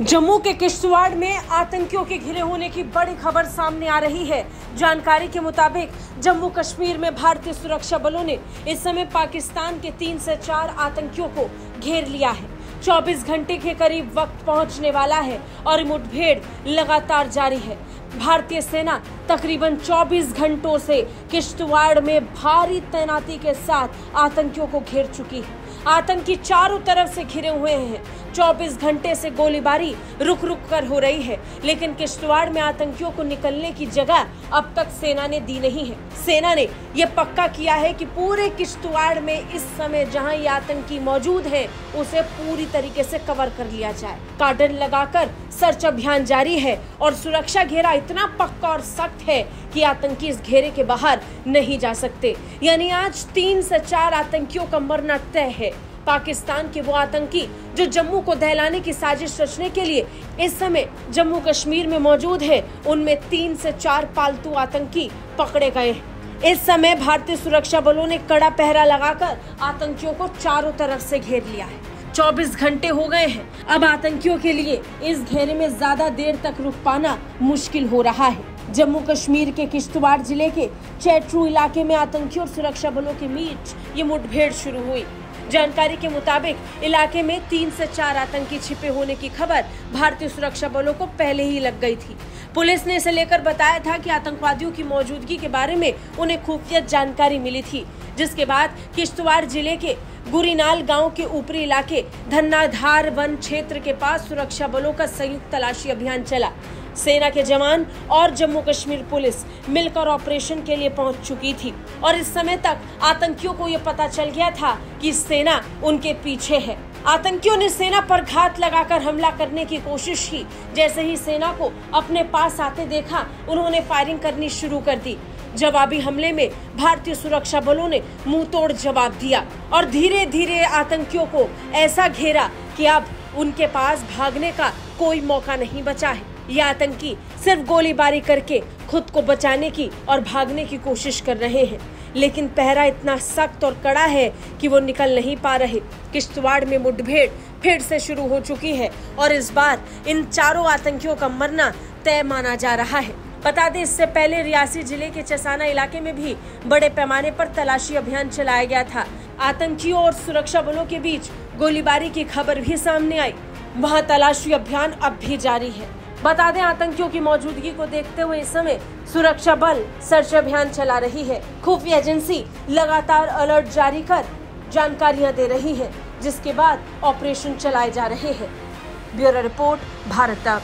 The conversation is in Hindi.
जम्मू के किश्तवाड़ में आतंकियों के घिरे होने की बड़ी खबर सामने आ रही है। जानकारी के मुताबिक, जम्मू कश्मीर में भारतीय सुरक्षा बलों ने इस समय पाकिस्तान के तीन से चार आतंकियों को घेर लिया है। 24 घंटे के करीब वक्त पहुँचने वाला है और मुठभेड़ लगातार जारी है। भारतीय सेना तकरीबन 24 घंटों से किश्तवाड़ में भारी तैनाती के साथ आतंकियों को घेर चुकी है। आतंकी चारों तरफ़ से घिरे हुए हैं। 24 घंटे से गोलीबारी रुक रुक कर हो रही है। लेकिन किश्तवाड़ में आतंकियों को निकलने की जगह अब तक सेना ने दी नहीं है। सेना ने यह पक्का किया है कि पूरे किश्तवाड़ में इस समय जहाँ ये आतंकी मौजूद हैं, उसे पूरी तरीके से कवर कर लिया जाए। कार्डन लगाकर सर्च अभियान जारी है और सुरक्षा घेरा इतना पक्का और सख्त है कि आतंकी इस घेरे के बाहर नहीं जा सकते। यानी आज तीन से चार आतंकियों का मरना तय है। पाकिस्तान के वो आतंकी जो जम्मू को दहलाने की साजिश रचने के लिए इस समय जम्मू कश्मीर में मौजूद है, उनमें तीन से चार पालतू आतंकी पकड़े गए हैं। इस समय भारतीय सुरक्षा बलों ने कड़ा पहरा लगाकर आतंकियों को चारों तरफ़ से घेर लिया है। 24 घंटे हो गए हैं। अब आतंकियों के लिए इस घेरे में ज़्यादा देर तक रुक पाना मुश्किल हो रहा है। जम्मू कश्मीर के किश्तवाड़ ज़िले के चैट्रू इलाके में आतंकियों और सुरक्षा बलों के बीच ये मुठभेड़ शुरू हुई। जानकारी के मुताबिक इलाके में तीन से चार आतंकी छिपे होने की खबर भारतीय सुरक्षा बलों को पहले ही लग गई थी। पुलिस ने इसे लेकर बताया था कि आतंकवादियों की मौजूदगी के बारे में उन्हें खुफिया जानकारी मिली थी, जिसके बाद किश्तवाड़ ज़िले के गुरीनाल गाँव के ऊपरी इलाके धन्नाधार वन क्षेत्र के पास सुरक्षा बलों का संयुक्त तलाशी अभियान चला। सेना के जवान और जम्मू कश्मीर पुलिस मिलकर ऑपरेशन के लिए पहुँच चुकी थी। और इस समय तक आतंकियों को यह पता चल गया था कि सेना उनके पीछे है। आतंकियों ने सेना पर घात लगाकर हमला करने की कोशिश की। जैसे ही सेना को अपने पास आते देखा, उन्होंने फायरिंग करनी शुरू कर दी। जवाबी हमले में भारतीय सुरक्षा बलों ने मुँह तोड़ जवाब दिया और धीरे धीरे आतंकियों को ऐसा घेरा कि अब उनके पास भागने का कोई मौका नहीं बचा है। ये आतंकी सिर्फ़ गोलीबारी करके खुद को बचाने की और भागने की कोशिश कर रहे हैं। लेकिन पहरा इतना सख्त और कड़ा है कि वो निकल नहीं पा रहे। किश्तवाड़ में मुठभेड़ फिर से शुरू हो चुकी है और इस बार इन चारों आतंकियों का मरना तय माना जा रहा है। बता दें, इससे पहले रियासी ज़िले के चसाना इलाके में भी बड़े पैमाने पर तलाशी अभियान चलाया गया था। आतंकियों और सुरक्षा बलों के बीच गोलीबारी की खबर भी सामने आई। वहाँ तलाशी अभियान अब भी जारी है। बता दें, आतंकियों की मौजूदगी को देखते हुए इस समय सुरक्षा बल सर्च अभियान चला रही है। खुफिया एजेंसी लगातार अलर्ट जारी कर जानकारियाँ दे रही है, जिसके बाद ऑपरेशन चलाए जा रहे हैं। ब्यूरो रिपोर्ट, भारत तक।